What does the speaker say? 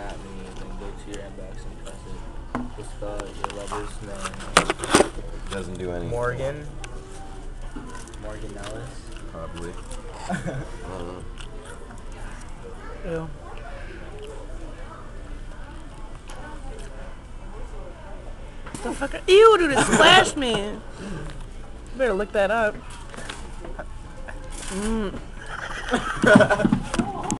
at me, then go to your inbox and press it. Just fill out your lovers name. Doesn't do anything. Morgan. Morgan Ellis. Probably. I don't know. Ew. The fuck? are- Ew, dude, it splashed me. Better look that up. Mm.